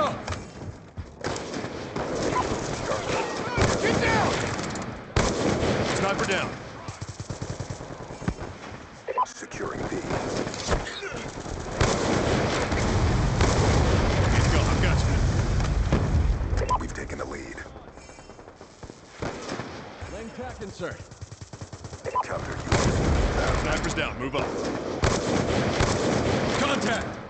go! Get down! Sniper down. Securing B. He's I've got you. We've taken the lead. Laying pack insert. Counter you. Sniper's down, move up. Contact!